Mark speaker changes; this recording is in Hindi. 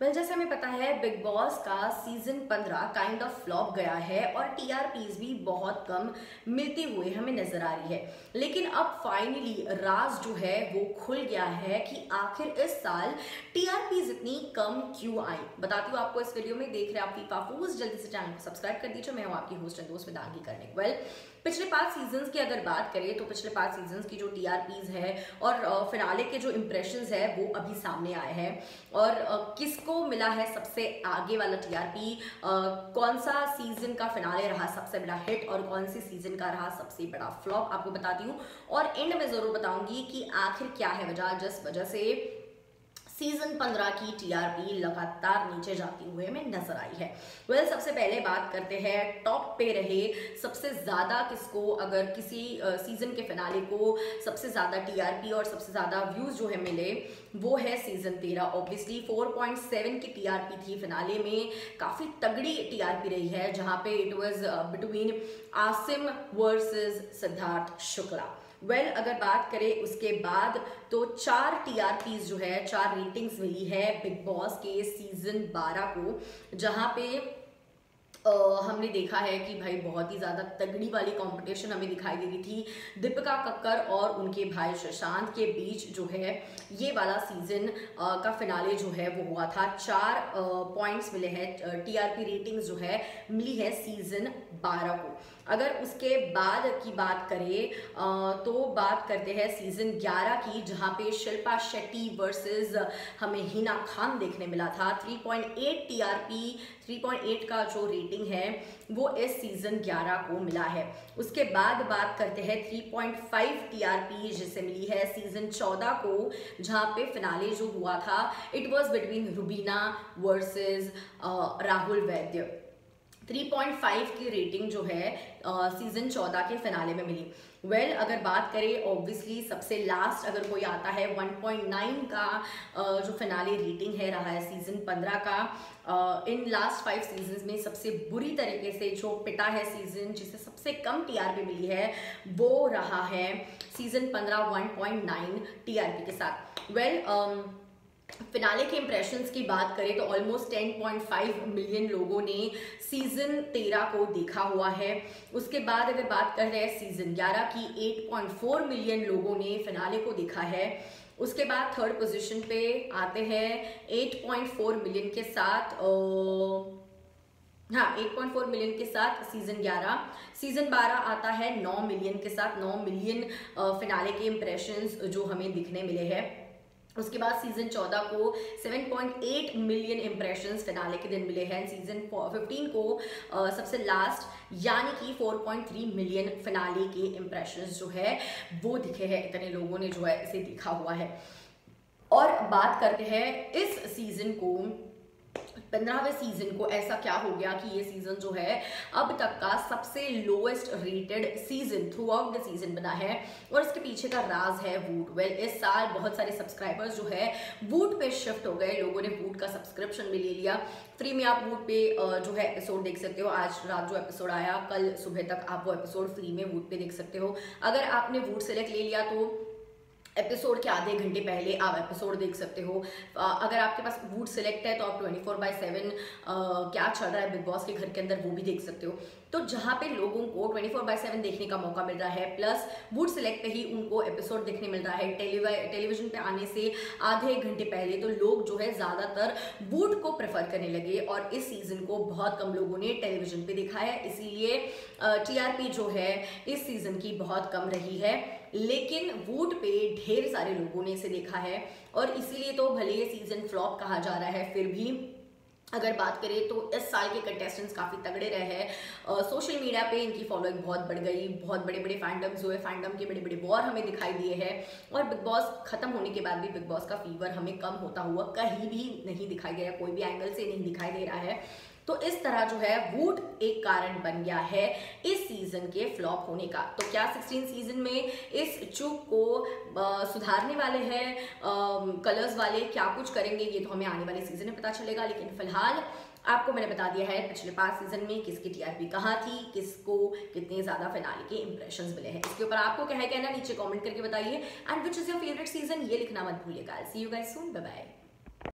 Speaker 1: वेल जैसे हमें पता है बिग बॉस का सीज़न 15 काइंड ऑफ़ फ्लॉप गया है और टीआरपीज भी बहुत कम मिलते हुए हमें नज़र आ रही है। लेकिन अब फाइनली राज जो है वो खुल गया है कि आखिर इस साल टीआरपीज इतनी कम क्यों आई? बताती हूँ आपको इस वीडियो में देख रहे आप फीफा जल्दी से चैनल को सब्सक्राइब कर दीजिए मैं हूँ आपकी होस्ट एंड दोस्त विदांगी करने। वेल well, पिछले पाँच सीज़न की अगर बात करें तो पिछले पाँच सीज़न की जो टीआरपीज है और फिनाले के जो इम्प्रेशन है वो अभी सामने आए हैं। और किसको मिला है सबसे आगे वाला टीआरपी कौन सा सीज़न का फिनाले रहा सबसे बड़ा हिट और कौन सी सीज़न का रहा सबसे बड़ा फ्लॉप आपको बताती हूँ। और एंड में ज़रूर बताऊँगी कि आखिर क्या है वजह, जिस वजह से सीज़न 15 की टीआरपी लगातार नीचे जाती हुए हमें नज़र आई है। वेल well, सबसे पहले बात करते हैं टॉप पे रहे सबसे ज़्यादा किसको अगर किसी सीज़न के फिनाले को सबसे ज़्यादा टीआरपी और सबसे ज़्यादा व्यूज़ जो है मिले वो है सीज़न तेरह। ऑब्वियसली 4.7 की टीआरपी थी फिनाले में। काफ़ी तगड़ी टीआरपी रही है जहाँ पे it was between Asim versus Siddharth Shukla. Well well, अगर बात करें उसके बाद तो चार टीआरपीज जो है चार रेटिंग्स मिली है बिग बॉस के सीज़न 12 को जहाँ पे Uh, हमने देखा है कि भाई बहुत ही ज़्यादा तगड़ी वाली कंपटीशन हमें दिखाई दे रही थी दीपिका कक्कर और उनके भाई शशांत के बीच जो है ये वाला सीज़न uh, का फिनाले जो है वो हुआ था। चार पॉइंट्स uh, मिले हैं टीआरपी रेटिंग्स जो है मिली है सीज़न 12 को। अगर उसके बाद की बात करें तो बात करते हैं सीज़न 11 की जहाँ पे शिल्पा शेट्टी वर्सेस हमें हिना खान देखने मिला था। 3.8 टीआरपी 3.8 का जो रेटिंग है, वो इस सीज़न 11 को मिला है। उसके बाद बात करते हैं 3.5 टीआरपी जिसे मिली है सीज़न 14 को, जहाँ पे फिनाले जो हुआ था it was between Rubina versus Rahul Vaidya 3.5 की रेटिंग जो है सीज़न 14 के फिनाले में मिली। वेल well, अगर बात करें ऑब्वियसली सबसे लास्ट अगर कोई आता है 1.9 का uh, जो फिनाले रेटिंग है रहा है सीज़न 15 का। इन लास्ट फाइव सीज़न में सबसे बुरी तरीके से जो पिटा है सीज़न जिसे सबसे कम टीआरपी मिली है वो रहा है सीज़न 15 1.9 टीआरपी के साथ। वेल well, um, फिनाले के इंप्रेशंस की बात करें तो ऑलमोस्ट 10.5 मिलियन लोगों ने सीज़न 13 को देखा हुआ है। उसके बाद अगर बात कर रहे हैं सीज़न 11 की 8.4 मिलियन लोगों ने फिनाले को देखा है। उसके बाद थर्ड पोजीशन पे आते हैं 8.4 मिलियन के साथ ओ... हाँ 8.4 मिलियन के साथ सीज़न 11 सीज़न 12 आता है 9 मिलियन के साथ 9 मिलियन फिनाले के इंप्रेशंस जो हमें दिखने मिले हैं। उसके बाद सीज़न 14 को 7.8 मिलियन इंप्रेशन फिनाले के दिन मिले हैं। सीज़न 15 को आ, सबसे लास्ट यानी कि 4.3 मिलियन फिनाले के इंप्रेशन जो है वो दिखे हैं। इतने लोगों ने जो है इसे देखा हुआ है। और बात करते हैं इस सीज़न को पंद्रहवें सीज़न को ऐसा क्या हो गया कि ये सीज़न जो है अब तक का सबसे lowest rated season throughout the season बना है और इसके पीछे का राज है वूट वेल well, इस साल बहुत सारे सब्सक्राइबर्स जो है वूट पे शिफ्ट हो गए। लोगों ने वूट का सब्सक्रिप्शन भी ले लिया। फ्री में आप वूट पे जो है एपिसोड देख सकते हो। आज रात जो एपिसोड आया कल सुबह तक आप वो एपिसोड फ्री में वूट पे देख सकते हो। अगर आपने वूट सेलेक्ट ले लिया तो एपिसोड के आधे घंटे पहले आप एपिसोड देख सकते हो। अगर आपके पास वूड सिलेक्ट है तो आप 24 फोर बाई सेवन क्या चल रहा है बिग बॉस के घर के अंदर, वो भी देख सकते हो। तो जहाँ पे लोगों को 24 फोर बाई सेवन देखने का मौका मिल रहा है प्लस वुड सिलेक्ट पे ही उनको एपिसोड देखने मिल रहा है। टेलीविज़न पे आने से आधे एक घंटे पहले तो लोग जो है ज़्यादातर वुड को प्रेफर करने लगे और इस सीज़न को बहुत कम लोगों ने टेलीविज़न पर देखा है। इसीलिए टीआरपी जो है, इस सीज़न की बहुत कम रही है। लेकिन वोट पे ढेर सारे लोगों ने इसे देखा है और इसीलिए तो भले ये सीज़न फ्लॉप कहा जा रहा है, फिर भी अगर बात करें तो इस साल के कंटेस्टेंट्स काफ़ी तगड़े रहे हैं। सोशल मीडिया पे इनकी फॉलोइंग बहुत बढ़ गई, बहुत बड़े बड़े फैंडम्स हुए फैंडम के बड़े बड़े वॉर हमें दिखाई दिए हैं और बिग बॉस खत्म होने के बाद भी बिग बॉस का फीवर हमें कम होता हुआ कहीं भी नहीं दिखाई गया कोई भी एंगल से नहीं दिखाई दे रहा है। तो इस तरह जो है वूट एक कारण बन गया है इस सीज़न के फ्लॉप होने का। तो क्या सिक्सटीन सीज़न में इस चूक को आ, सुधारने वाले हैं कलर्स वाले क्या कुछ करेंगे ये तो हमें आने वाले सीज़न में पता चलेगा लेकिन फ़िलहाल आपको मैंने बता दिया है पिछले पाँच सीज़न में किसकी टीआरपी कहाँ थी किसको कितने ज़्यादा फिनाले के इंप्रेशन मिले हैं। इसके ऊपर आपको क्या है कहना नीचे कमेंट करके बताइए। And which is your favourite season ये लिखना मत भूलिएगा। See you guys soon bye bye